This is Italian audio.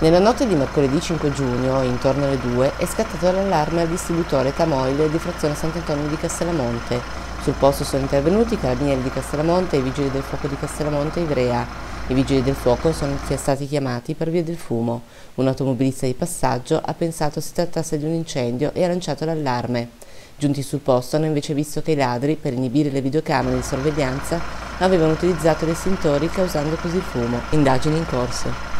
Nella notte di mercoledì 5 giugno, intorno alle 2, è scattato l'allarme al distributore Tamoil di frazione Sant'Antonio di Castellamonte. Sul posto sono intervenuti i carabinieri di Castellamonte e i vigili del fuoco di Castellamonte e Ivrea. I vigili del fuoco sono stati chiamati per via del fumo. Un automobilista di passaggio ha pensato si trattasse di un incendio e ha lanciato l'allarme. Giunti sul posto hanno invece visto che i ladri, per inibire le videocamere di sorveglianza, avevano utilizzato gli estintori causando così il fumo. Indagini in corso.